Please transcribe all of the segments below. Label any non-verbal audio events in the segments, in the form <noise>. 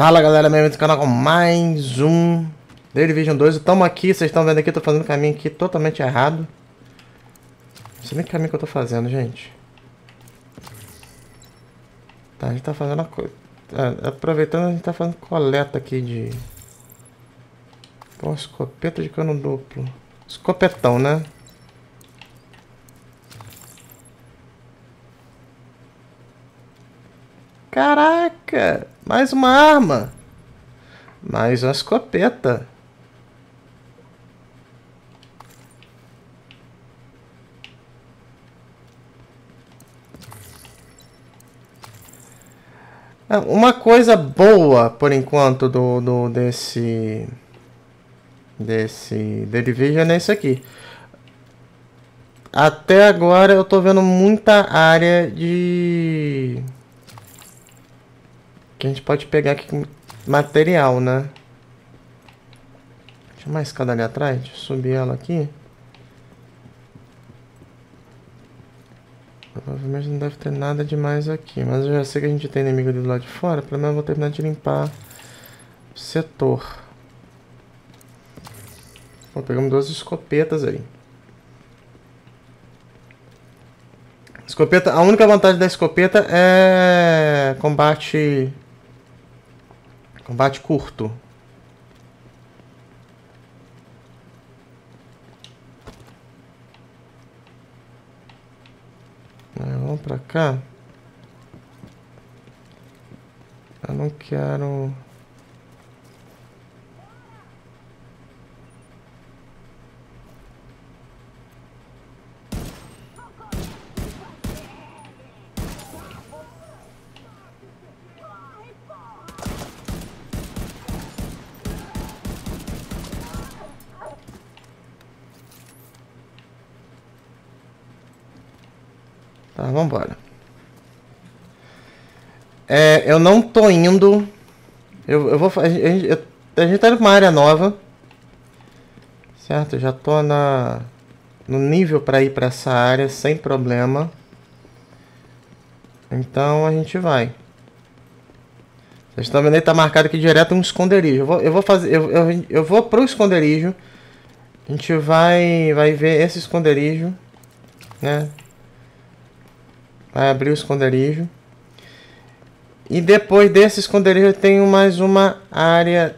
Fala galera, bem-vindos ao canal com mais um The Division 2 Estamos aqui, vocês estão vendo aqui, tô fazendo caminho aqui totalmente errado. Não sei nem que caminho que eu tô fazendo, gente. Tá, a gente tá fazendo a coisa é, Aproveitando, a gente tá fazendo coleta aqui de Pô, escopeta de cano duplo. Escopetão, né? Caraca! Mais uma arma! Mais uma escopeta. É, uma coisa boa, por enquanto, do, do desse desse The Division é isso aqui. Até agora eu tô vendo muita área de que a gente pode pegar aqui material, né? Tinha uma escada ali atrás, deixa eu subir ela aqui. Provavelmente não deve ter nada demais aqui, mas eu já sei que a gente tem inimigo do lado de fora, pelo menos eu vou terminar de limpar o setor. Bom, pegamos duas escopetas aí. Escopeta, a única vantagem da escopeta é combate Combate curto. vamos pra cá. Eu não quero... Tá, vambora. É, eu não tô indo. Eu, eu vou. A gente, a gente tá indo uma área nova. Certo? Eu já tô na, no nível para ir para essa área sem problema. Então a gente vai. Vocês estão vendo aí, tá marcado aqui direto um esconderijo. Eu vou, eu vou fazer. Eu, eu, eu vou pro esconderijo. A gente vai, vai ver esse esconderijo. Né? Vai abrir o esconderijo. E depois desse esconderijo tem mais uma área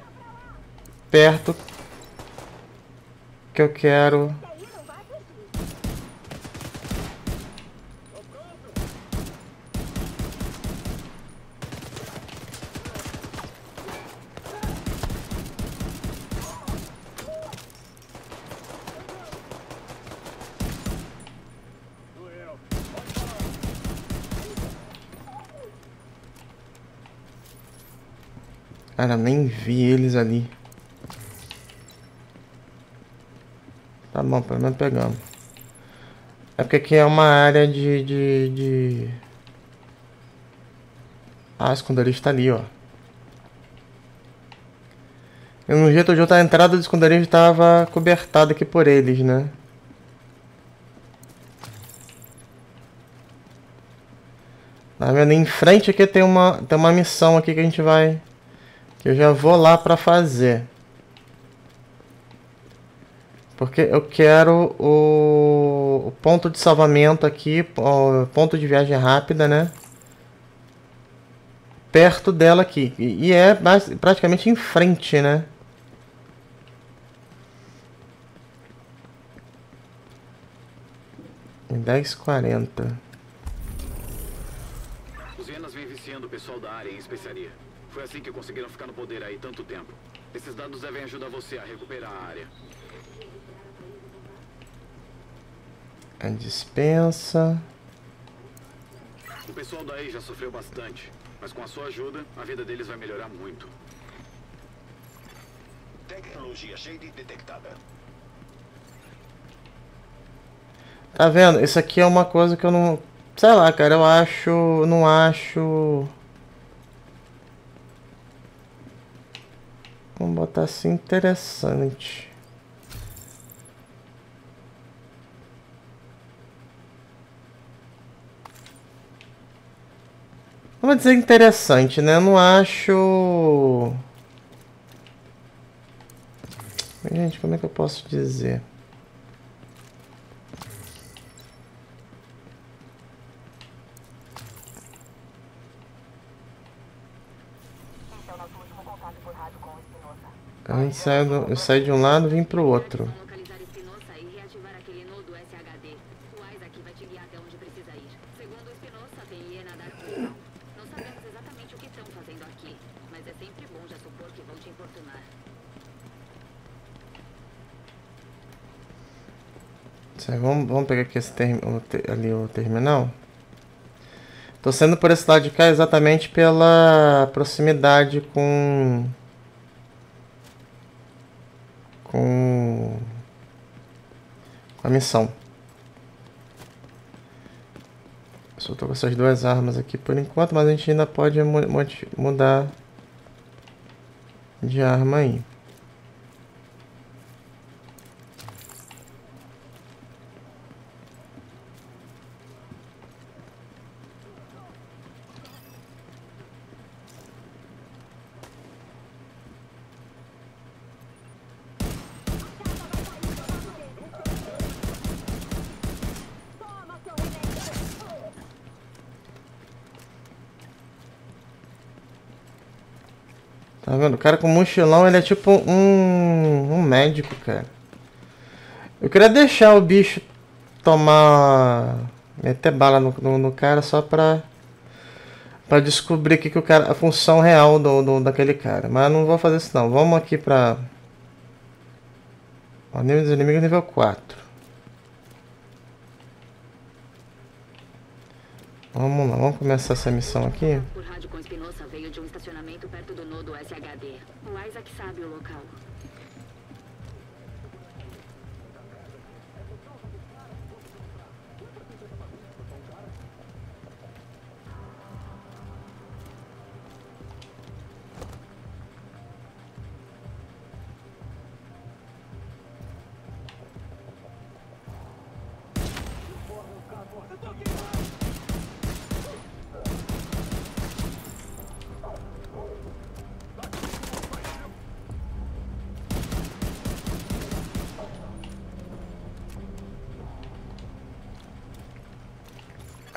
perto que eu quero Cara, nem vi eles ali. Tá bom, pelo menos pegamos. É porque aqui é uma área de... de, de... Ah, esconderijo está ali, ó. E no jeito de outra entrada do esconderijo estava cobertada aqui por eles, né? Tá vendo? Em frente aqui tem uma, tem uma missão aqui que a gente vai eu já vou lá para fazer. Porque eu quero o, o, ponto de salvamento aqui, o ponto de viagem rápida, né? Perto dela aqui. E, e é praticamente em frente, né? Em 10h40. Os vêm viciando o pessoal da área em especiaria. Foi assim que conseguiram ficar no poder aí tanto tempo. Esses dados devem ajudar você a recuperar a área. A dispensa. O pessoal daí já sofreu bastante, mas com a sua ajuda, a vida deles vai melhorar muito. Tecnologia Shade detectada. Tá vendo? Isso aqui é uma coisa que eu não... Sei lá, cara, eu acho... Não acho... Vamos botar assim interessante. Vamos dizer interessante, né? Eu não acho. Gente, como é que eu posso dizer? Eu saio, do, eu saio de um lado e vim pro outro. localizar Espinosa e reativar aquele nodo SHD. O Isaac vai te guiar até onde precisa ir. Segundo o Espinosa, tem hiena da Arquistão. Não sabemos exatamente o que estão fazendo aqui, mas é sempre bom já supor que vão te importunar. Certo, Vamos, vamos pegar aqui esse term, o ali o terminal. Tô saindo por esse lado de cá exatamente pela proximidade com. Com. A missão. Só tô com essas duas armas aqui por enquanto, mas a gente ainda pode mudar de arma aí. Tá vendo? O cara com mochilão, ele é tipo um, um médico, cara. Eu queria deixar o bicho tomar. meter bala no, no, no cara só pra. pra descobrir que, que o cara, a função real do, do, daquele cara. Mas não vou fazer isso não. Vamos aqui pra. O nível dos inimigos nível 4. Vamos lá, vamos começar essa missão aqui. De um estacionamento perto do nodo SHD. O Isaac sabe o local.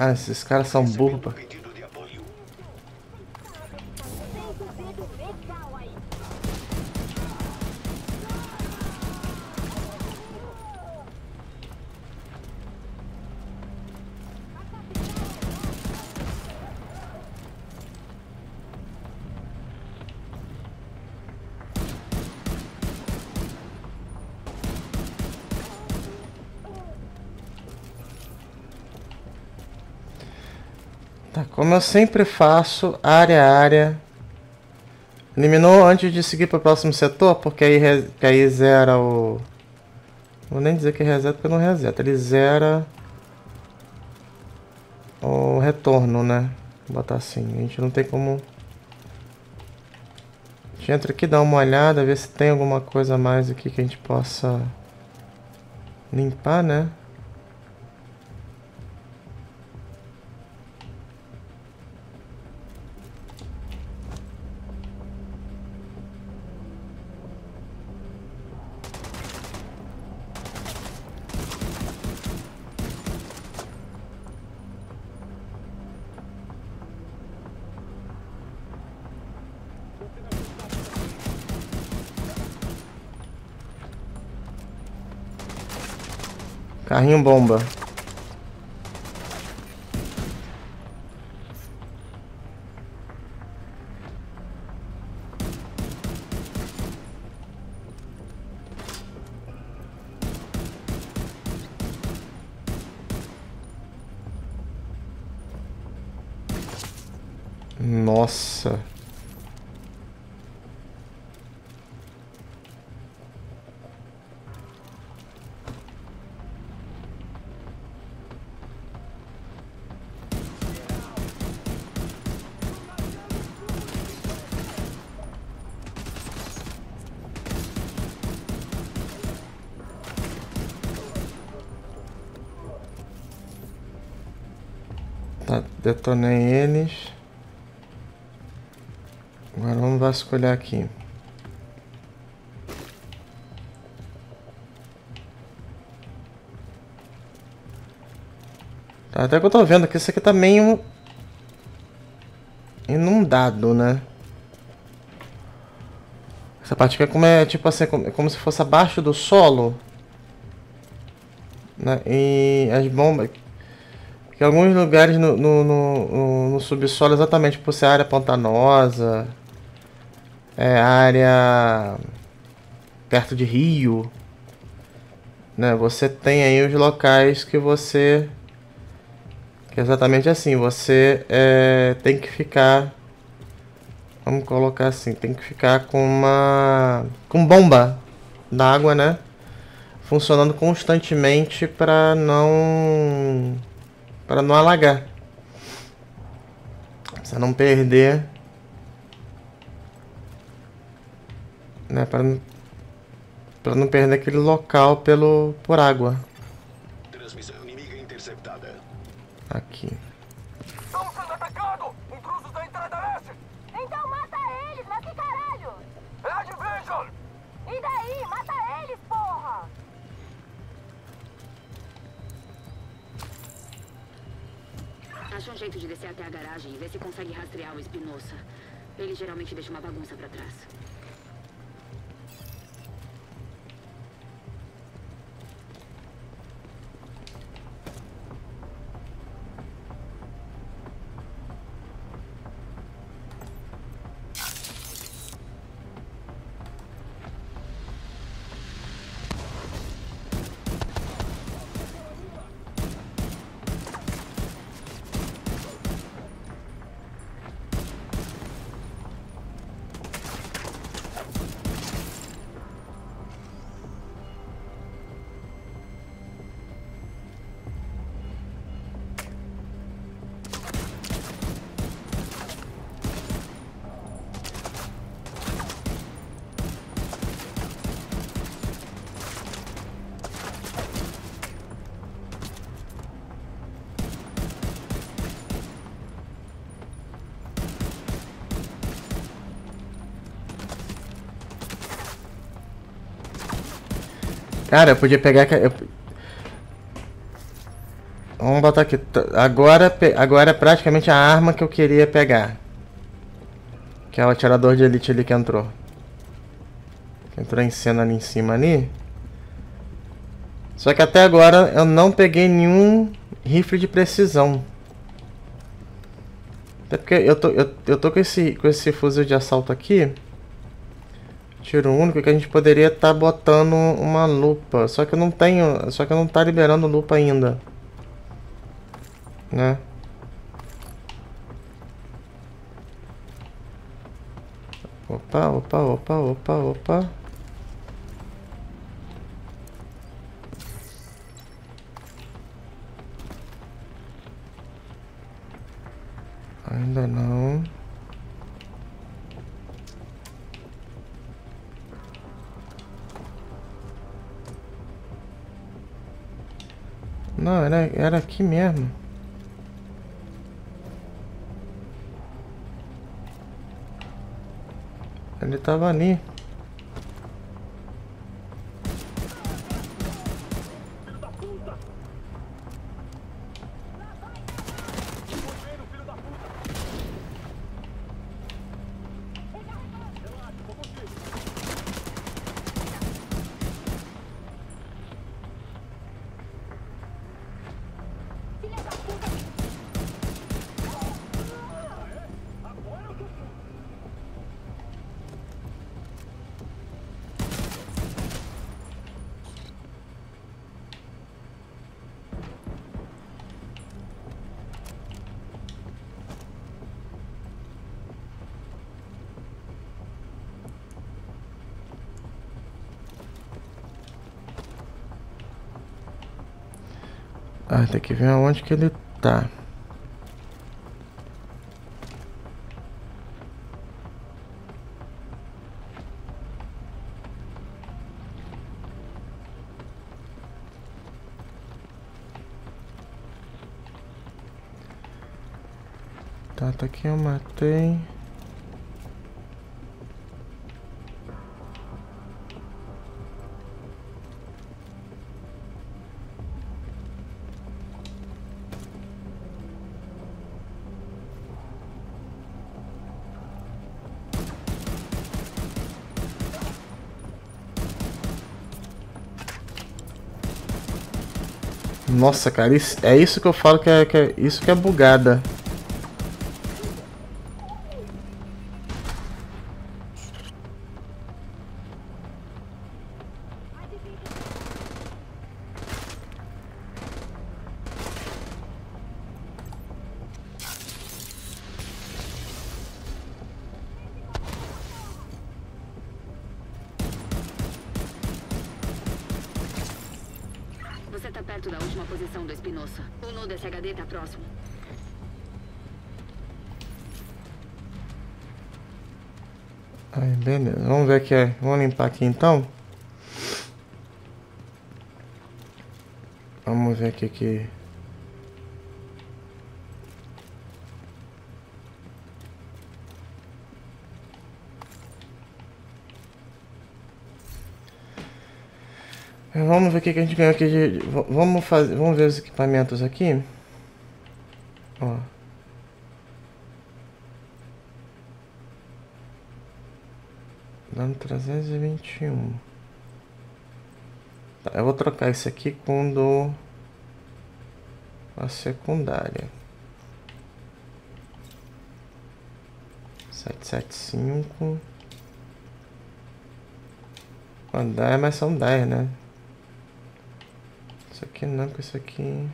Ah, esses caras são burros. pá. Tá, como eu sempre faço, área a área. Eliminou antes de seguir para o próximo setor, porque aí, que aí zera o. Vou nem dizer que reseta porque não reseta. Ele zera o retorno, né? Vou botar assim. A gente não tem como. A gente entra aqui, dá uma olhada, ver se tem alguma coisa mais aqui que a gente possa limpar, né? Carrinho bomba. Nossa. Detonei eles. Agora vamos vasculhar aqui. Tá, até que eu tô vendo que isso aqui tá meio inundado, né? Essa parte aqui é como, é, tipo assim, como, como se fosse abaixo do solo. Né? E as bombas... Porque alguns lugares no, no, no, no, subsolo, exatamente por ser área pantanosa, é área perto de rio, né? Você tem aí os locais que você que é exatamente assim, você é, tem que ficar. Vamos colocar assim, tem que ficar com uma. com bomba d'água, né? Funcionando constantemente para não. Para não alagar. Pra não perder. Né? Para não, pra não perder aquele local pelo, por água. Cara, eu podia pegar. Eu... Vamos botar aqui. Agora, agora é praticamente a arma que eu queria pegar. Que é o atirador de elite ali que entrou. Que entrou em cena ali em cima ali. Só que até agora eu não peguei nenhum rifle de precisão. Até porque eu tô, eu, eu tô com, esse, com esse fuzil de assalto aqui. Tiro único que a gente poderia estar botando uma lupa. Só que eu não tenho. Só que eu não tá liberando lupa ainda. Né? Opa, opa, opa, opa, opa. Ainda não. Não, era, era aqui mesmo. Ele tava ali. Ah, tem que ver aonde que ele tá. Tá, tá aqui eu matei. Nossa, cara, isso, é isso que eu falo que é, que é isso que é bugada. Perto da última posição do Espinosa. O nodo SHD tá próximo. Aí, beleza. Vamos ver aqui. Vamos limpar aqui então. Vamos ver aqui que. Vamos ver o que a gente ganhou aqui de. Vamos fazer. Vamos ver os equipamentos aqui. Ó. Dando 321. Tá, eu vou trocar isso aqui com do. A secundária. 775. Ó, 10, mas são 10, né? Isso aqui não, com isso aqui.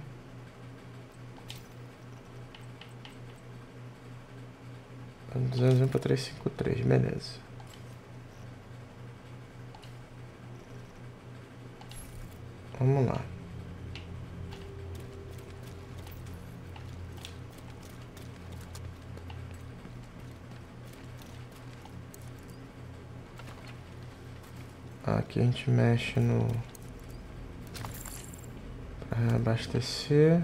Duzentos para trezentos e cinquenta e três, beleza. Vamos lá. Aqui a gente mexe no para abastecer.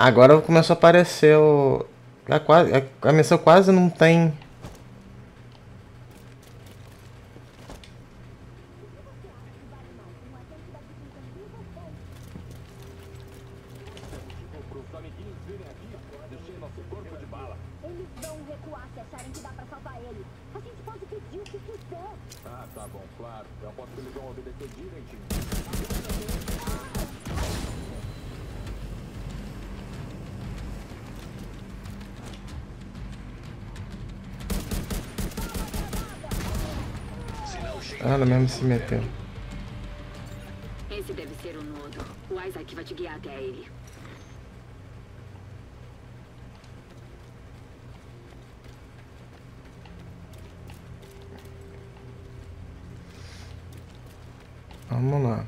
Agora começou a aparecer o. A, quase, a, a missão quase não tem. Ele. Vamos lá.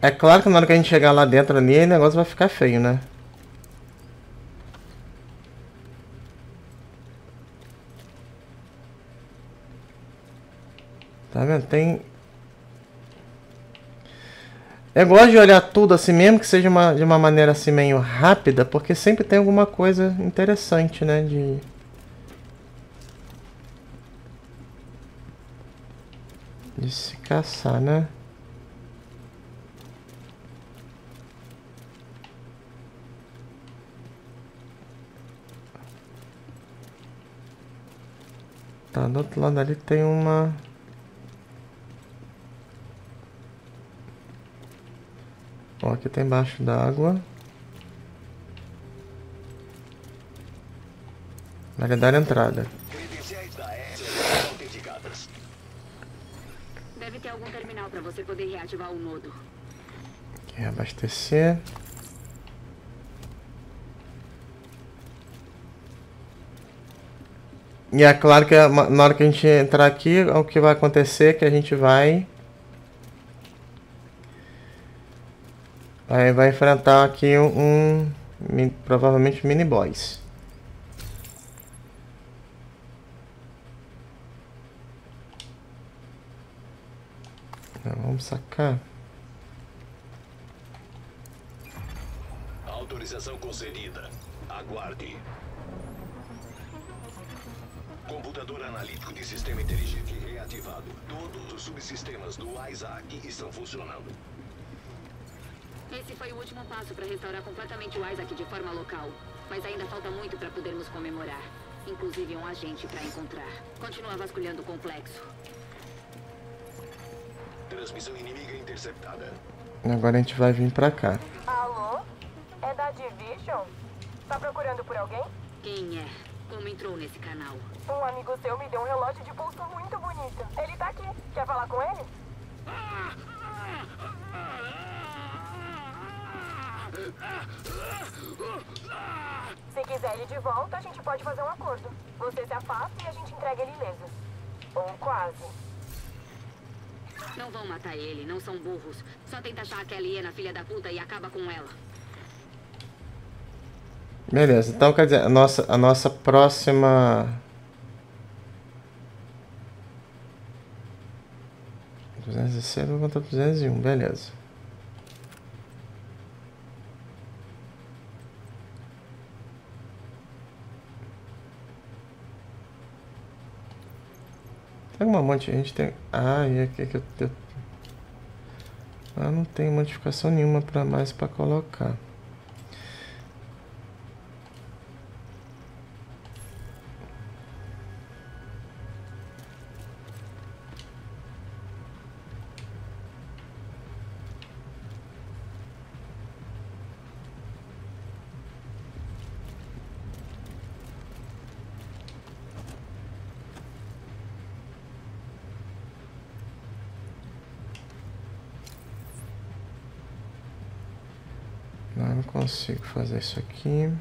É claro que na hora que a gente chegar lá dentro ali, o negócio vai ficar feio, né? Tá vendo? Tem. Eu gosto de olhar tudo assim, mesmo que seja uma, de uma maneira assim meio rápida, porque sempre tem alguma coisa interessante, né? De. De se caçar, né? Tá, do outro lado ali tem uma... Ó, aqui tem embaixo d'água. Vai dar entrada. Deve ter algum terminal para você poder reativar o nodo. Aqui, abastecer. E é claro que a- na hora que a gente entrar aqui, o que vai acontecer é que a gente vai... Vai, vai enfrentar aqui um, um provavelmente mini boss. É, vamos sacar. Autorização concedida. Aguarde. Computador analítico de sistema inteligente reativado. Todos os subsistemas do Isaac estão funcionando. Esse foi o último passo para restaurar completamente o Isaac de forma local. Mas ainda falta muito para podermos comemorar. Inclusive um agente para encontrar. Continua vasculhando o complexo. Transmissão inimiga interceptada. Agora a gente vai vir pra cá. Alô? É da Division? Tá procurando por alguém? Quem é? Como entrou nesse canal? Um amigo seu me deu um relógio de pulso muito bonito. Ele tá aqui. Quer falar com ele? Se quiser ele de volta, a gente pode fazer um acordo. Você se afasta e a gente entrega ele ileso. Ou quase. Não vão matar ele, não são burros. Só tenta achar aquela hiena filha da puta e acaba com ela. Beleza, então quer dizer, a nossa, a nossa próxima. 216 contra 201, beleza. Tem uma monte de gente tem. Ah, e aqui que eu... Ah, não tem modificação nenhuma para mais para colocar. Fazer isso aqui.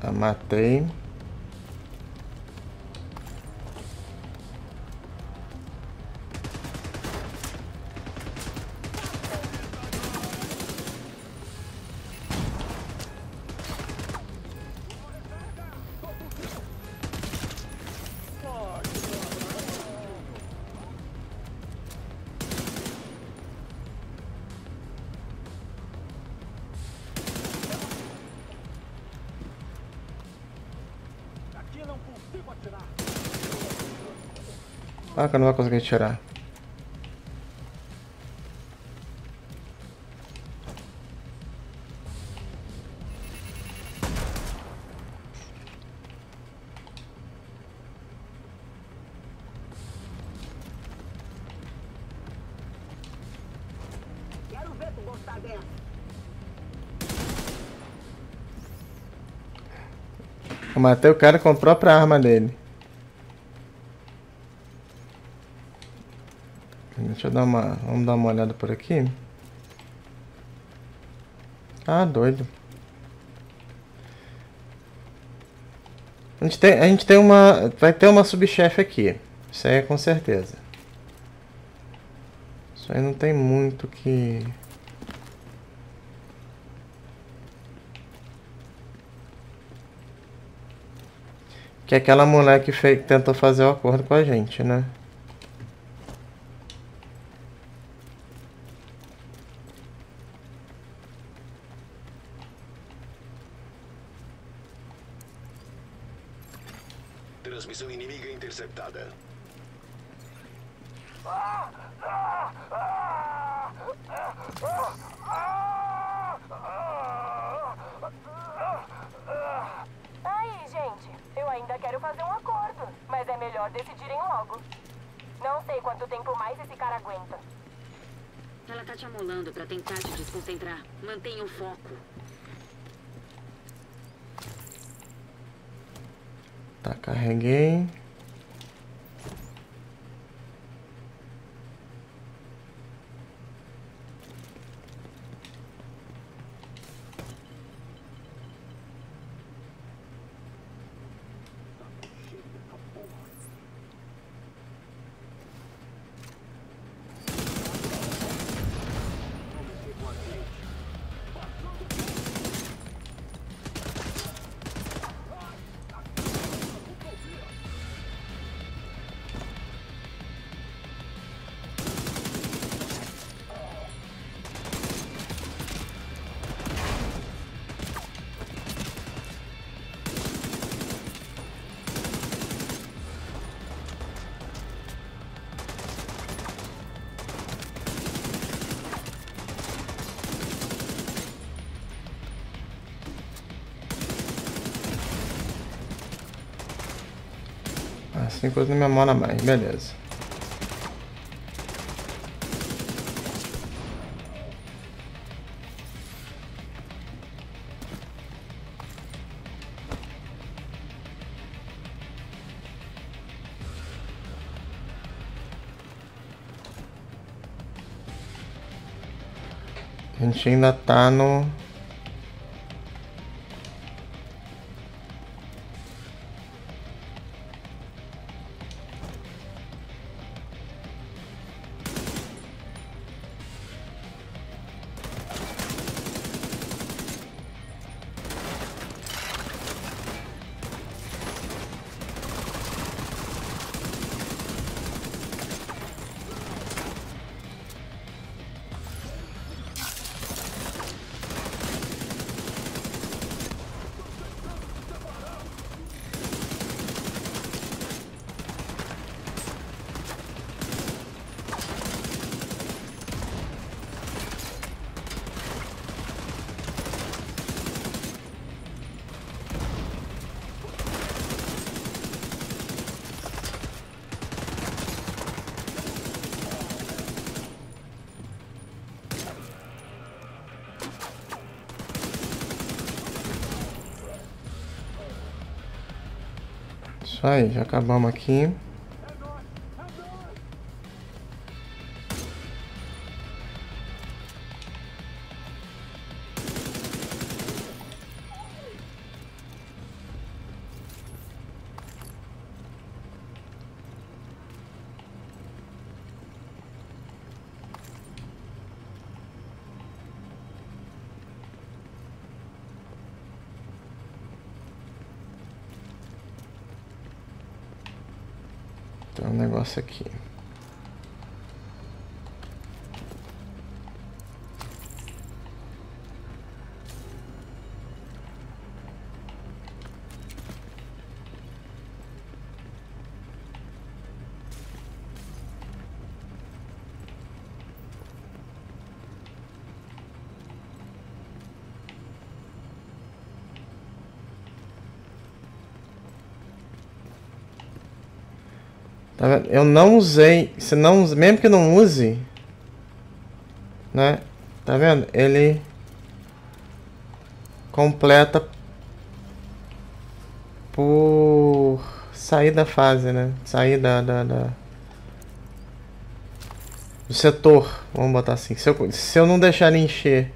Tá, matei. Ah, que não vou conseguir tirar. Eu matei o cara com a própria arma dele. Deixa eu dar uma. Vamos dar uma olhada por aqui. Ah, doido. A gente tem, a gente tem uma. Vai ter uma subchefe aqui. Isso aí é com certeza. Isso aí não tem muito que. Que é aquela mulher que tentou fazer o acordo com a gente, né? Cinco coisas não me memória mais, beleza. A gente ainda tá no. Isso aí, já acabamos aqui. Negócio aqui. Tá vendo? Eu não usei. Se não, mesmo que não use, né? Tá vendo? Ele completa por sair da fase, né? Sair da, da, da- do setor, vamos botar assim. Se eu, se eu não deixar ele encher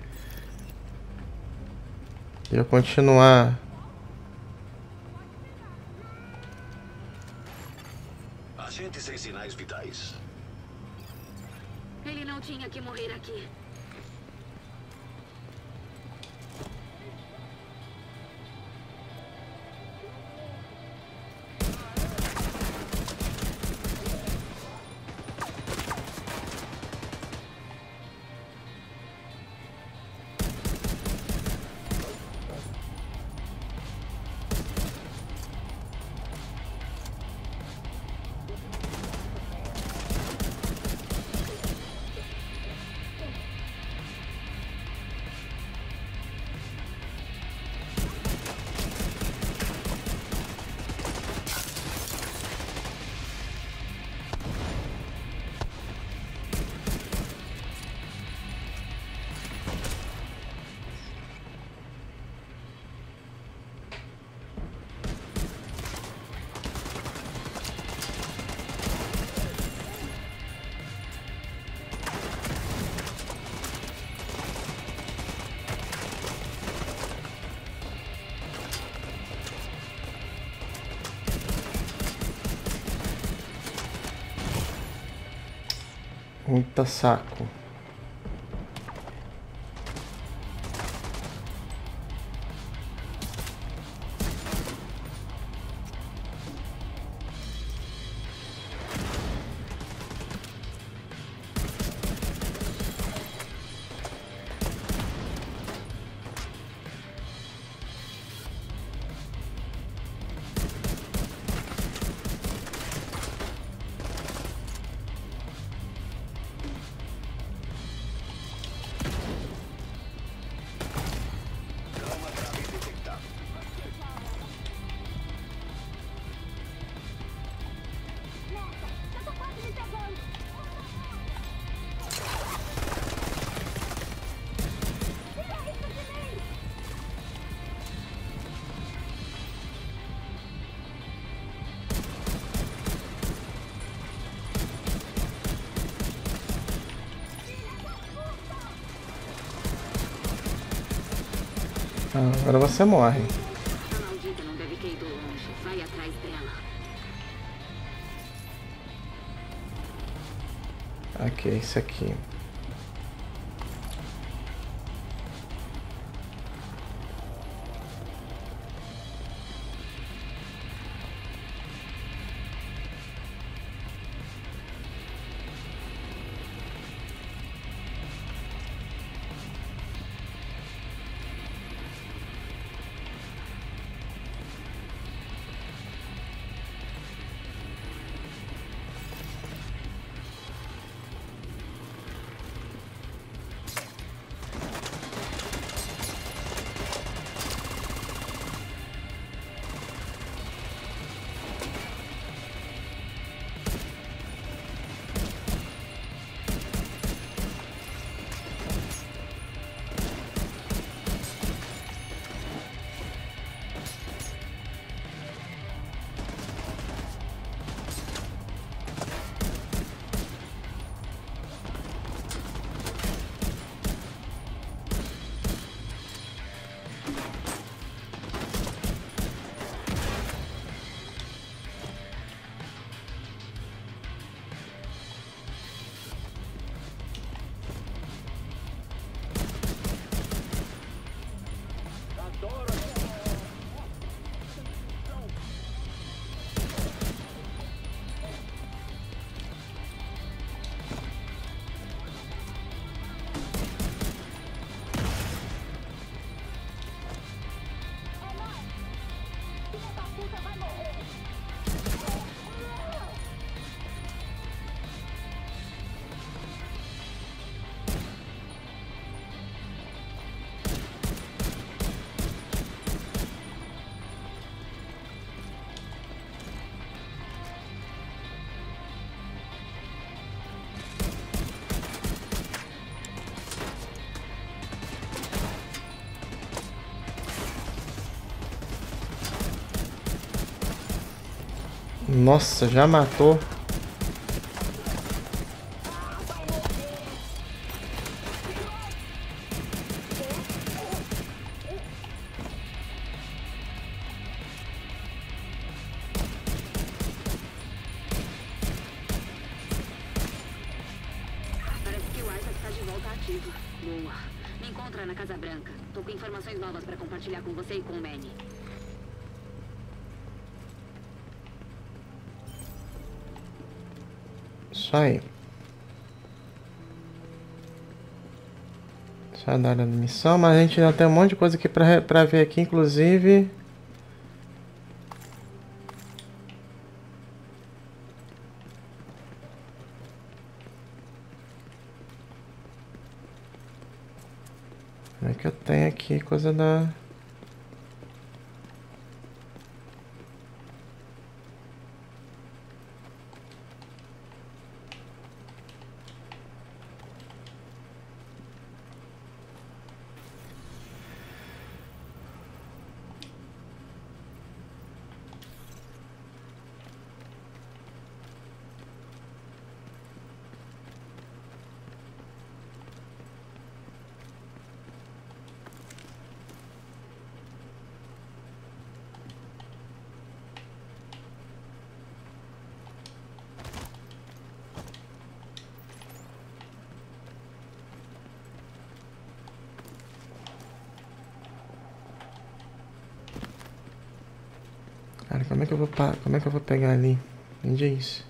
eu continuar sinais vitais. Ele não tinha que morrer aqui. Muita saco. Ah, agora você morre. Ok, isso aqui. Nossa, já matou. Só da área missão, mas a gente ainda tem um monte de coisa aqui pra, pra ver aqui, inclusive. Como é que eu tenho aqui coisa da. Vou pa- como é que eu vou pegar ali? Onde é isso?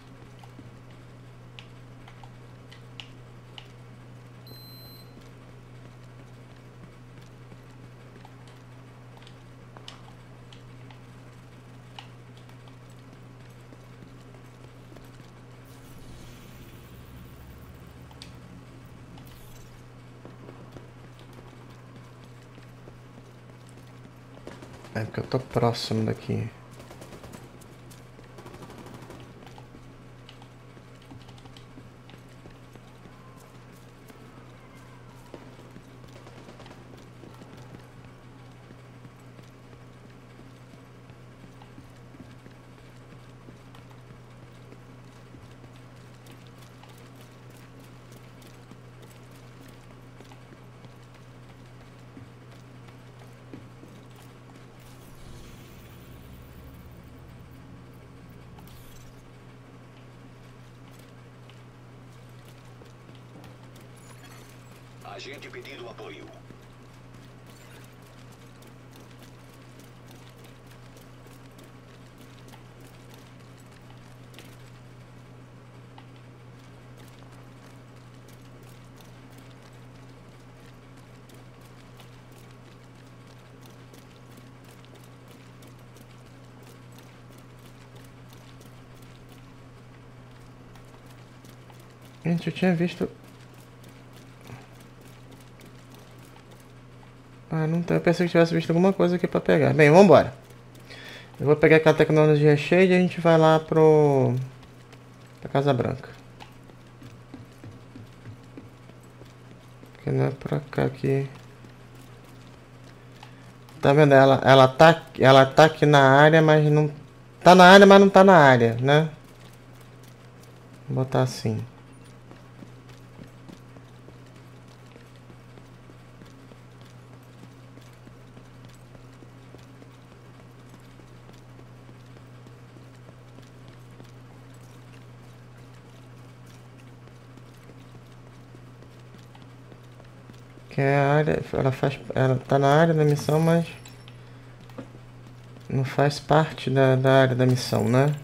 É porque eu tô próximo daqui. Agente pedindo apoio. Gente, eu tinha visto. Ah, não tá. Eu pensei que tivesse visto alguma coisa aqui pra pegar. Bem, vambora. Eu vou pegar aquela tecnologia cheia e a gente vai lá pro. pra Casa Branca. Porque não é pra cá aqui. Tá vendo? Ela, ela, tá, ela tá aqui na área, mas não. Tá na área, mas não tá na área, né? Vou botar assim. Que é a área, ela faz, ela tá na área da missão, mas não faz parte da, da área da missão, né?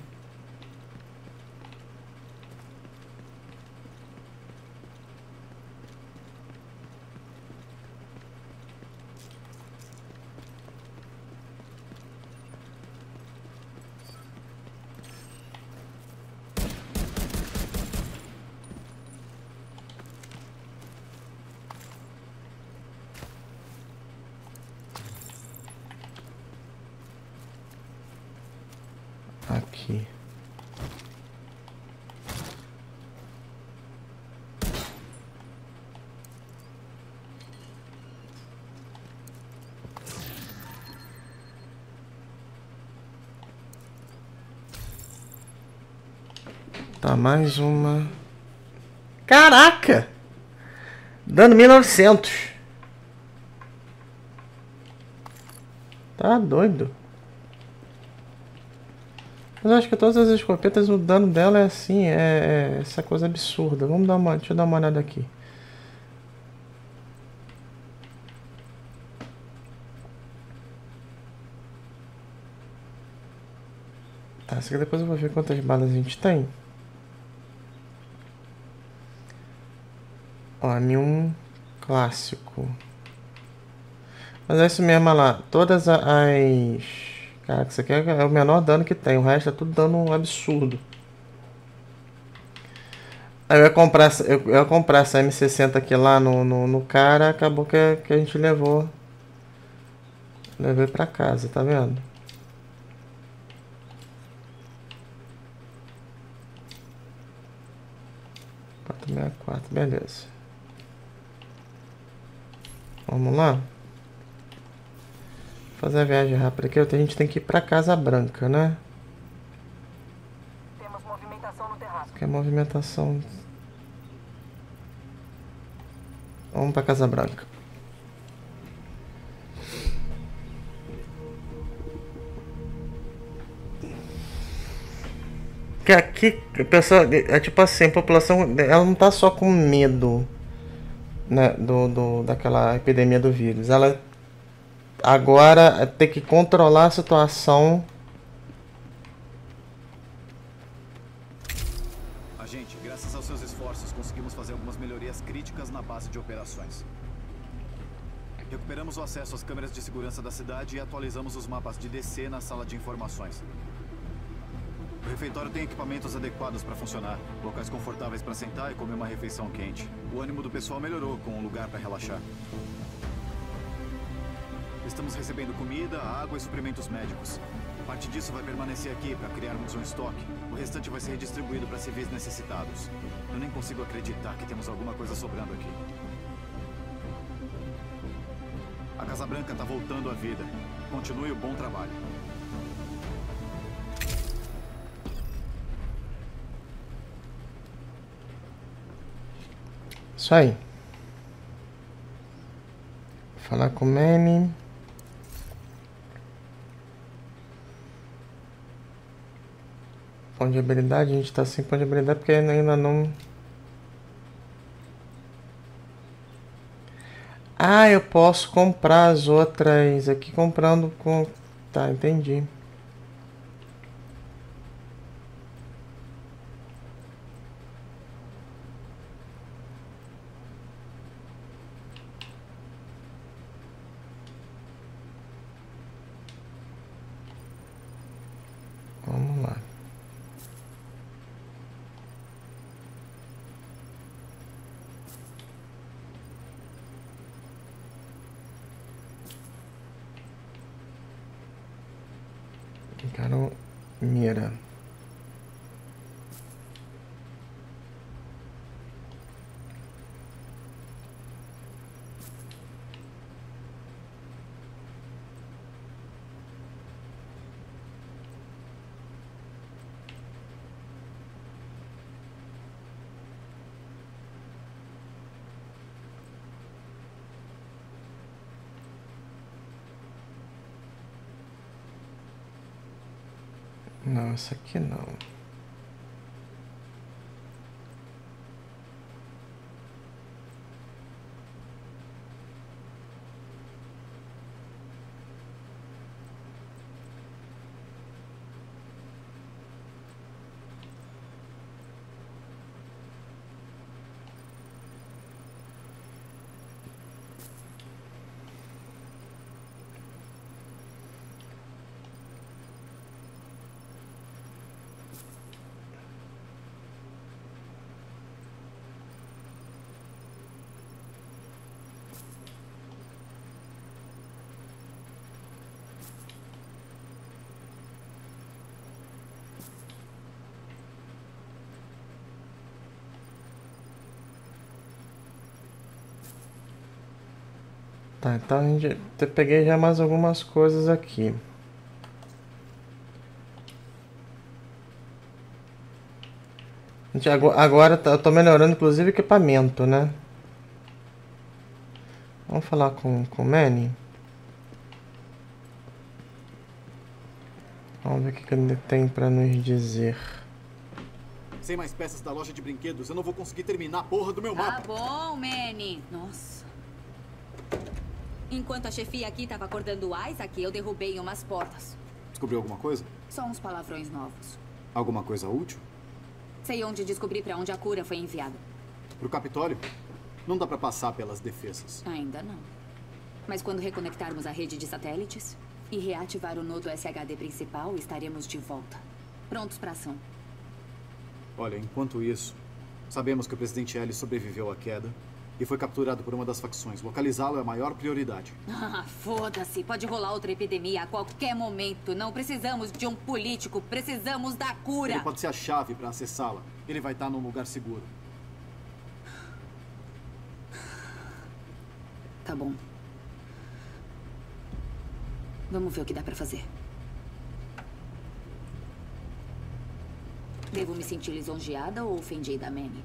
Tá, mais uma. Caraca! Dando 1900. Tá doido. Mas eu acho que todas as escopetas, o dano dela é assim, é, é essa coisa absurda. Vamos dar uma, deixa eu dar uma olhada aqui. Tá, isso aqui depois eu vou ver quantas balas a gente tem. M1 clássico. Mas é isso mesmo, lá. Todas as. Caraca, isso aqui é o menor dano que tem. O resto é tudo dano absurdo. Aí eu ia comprar, eu, eu ia comprar essa M60 aqui lá no, no, no cara. Acabou que, que a gente levou. Levei pra casa, tá vendo? Quatro meia quatro, beleza. Vamos lá. Fazer a viagem rápida aqui. A gente tem que ir pra Casa Branca, né? Temos movimentação no terraço. Que é movimentação. Vamos pra Casa Branca. Que aqui, pessoal, é tipo assim, a população, ela não tá só com medo, né, do, do, daquela epidemia do vírus. Ela agora tem que controlar a situação. Agente, graças aos seus esforços, conseguimos fazer algumas melhorias críticas na base de operações. Recuperamos o acesso às câmeras de segurança da cidade e atualizamos os mapas de DC na sala de informações. O refeitório tem equipamentos adequados para funcionar, locais confortáveis para sentar e comer uma refeição quente. O ânimo do pessoal melhorou com um lugar para relaxar. Estamos recebendo comida, água e suprimentos médicos. Parte disso vai permanecer aqui para criarmos um estoque. O restante vai ser redistribuído para civis necessitados. Eu nem consigo acreditar que temos alguma coisa sobrando aqui. A Casa Branca está voltando à vida. Continue o bom trabalho. Isso aí. Falar com o Manny. Ponto de habilidade, a gente tá sem ponto de habilidade porque ainda não. Ah, eu posso comprar as outras aqui comprando com. Tá, entendi. Vamos lá. Quero mira. Não, essa aqui não. Tá, então a gente, eu peguei já mais algumas coisas aqui. Gente, ago- agora tá- eu tô melhorando inclusive o equipamento, né? Vamos falar com, com o Manny. Vamos ver o que, que ele tem pra nos dizer. Sem mais peças da loja de brinquedos, eu não vou conseguir terminar a porra do meu Tá mapa. bom, Manny. Nossa. Enquanto a chefia aqui tava acordando o Isaac, eu derrubei umas portas. Descobriu alguma coisa? Só uns palavrões novos. Alguma coisa útil? Sei onde descobri para onde a cura foi enviada. Pro Capitólio? Não dá pra passar pelas defesas. Ainda não. Mas quando reconectarmos a rede de satélites e reativar o nodo SHD principal, estaremos de volta. Prontos para ação. Olha, enquanto isso, sabemos que o presidente L sobreviveu à queda e foi capturado por uma das facções. Localizá-lo é a maior prioridade. <laughs> Ah, foda-se. Pode rolar outra epidemia a qualquer momento. Não precisamos de um político. Precisamos da cura. Ele pode ser a chave pra acessá-la. Ele vai estar num lugar seguro. Tá bom. Vamos ver o que dá pra fazer. Devo me sentir lisonjeada ou ofendida, Manny?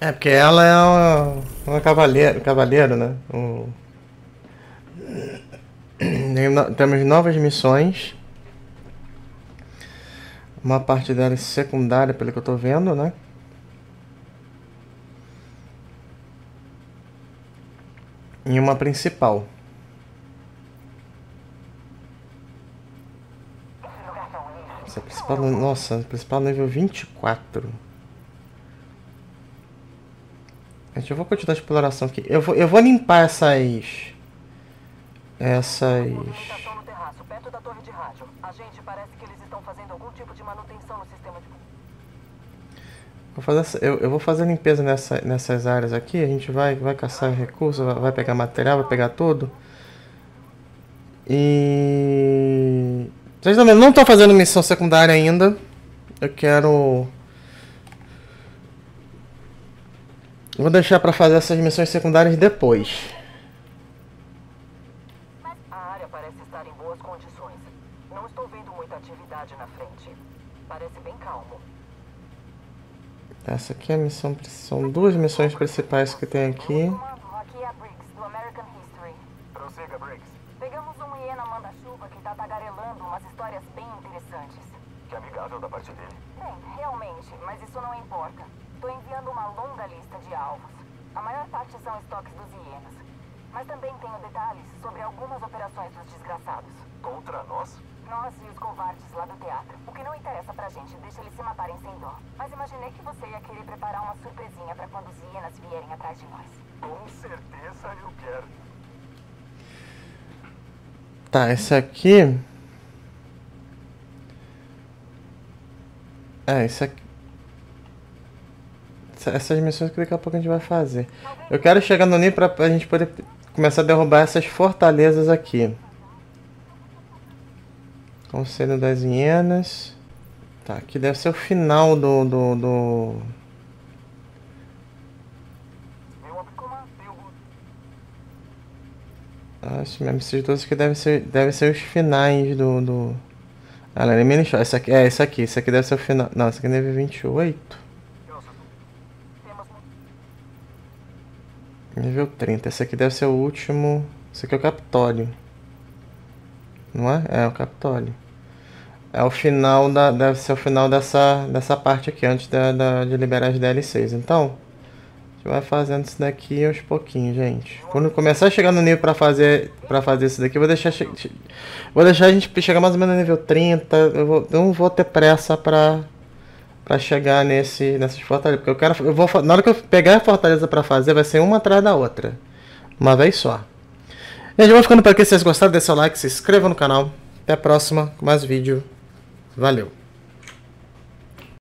É, porque ela é uma, uma cavaleiro, cavaleiro, né? Um... Temos novas missões. Uma parte delas secundária, pelo que eu tô vendo, né? E uma principal. Essa principal, nossa, a principal nível 24. Gente, eu vou continuar a exploração aqui. Eu vou, eu vou limpar essas. Essas. Tipo. Vou fazer, essa- eu, eu vou fazer limpeza nessa, nessas áreas aqui. A gente vai, vai caçar recursos, vai, vai pegar material, vai pegar tudo. E. Vocês também não estão fazendo missão secundária ainda. Eu quero. Vou deixar pra fazer essas missões secundárias depois. A área parece estar em boas condições. Não estou vendo muita atividade na frente. Parece bem calmo. Essa aqui é a missão. São duas missões principais que tem aqui. Comando, aqui é a Briggs, do American History. Prossiga, Briggs. Pegamos um hiena manda-chuva que tá tagarelando umas histórias bem interessantes. Que amigável da parte dele. Bem, realmente, mas isso não importa. Estou enviando uma longa lista de alvos. A maior parte são estoques dos hienas. Mas também tenho detalhes sobre algumas operações dos desgraçados. Contra nós? Nós e os covardes lá do teatro. O que não interessa pra gente, deixa eles se matarem sem dó. Mas imaginei que você ia querer preparar uma surpresinha pra quando os hienas vierem atrás de nós. Com certeza eu quero. Tá, esse aqui. É, esse aqui. Essa- Essas missões que daqui a pouco a gente vai fazer. Eu quero chegar no nível pra, pra gente poder começar a derrubar essas fortalezas aqui. Conselho das Hienas. Tá, aqui deve ser o final do. do, do... Isso mesmo, esses dois aqui devem ser, devem ser os finais do. do... Ah, shot. Esse aqui, é, esse aqui. Aqui deve ser o final. Não, esse aqui deve 28. Temos Nível 30. Esse aqui deve ser o último. Esse aqui é o Capitólio. Não é? É o Capitólio. É o final da. Deve ser o final dessa, dessa parte aqui, antes da, da- de liberar as DLCs. Então, a gente vai fazendo isso daqui aos pouquinhos, gente. Quando começar a chegar no nível pra fazer, pra fazer isso daqui, vou deixar. Vou deixar a gente chegar mais ou menos no nível 30. Eu, vou, eu não vou ter pressa pra. Pra chegar nesse, nessas fortalezas. Porque eu quero. Eu vou, na hora que eu pegar a fortaleza pra fazer, vai ser uma atrás da outra. Uma vez só. Gente, eu vou ficando por aqui. Se vocês gostaram, deixa seu like, se inscreva no canal. Até a próxima com mais vídeo. Valeu.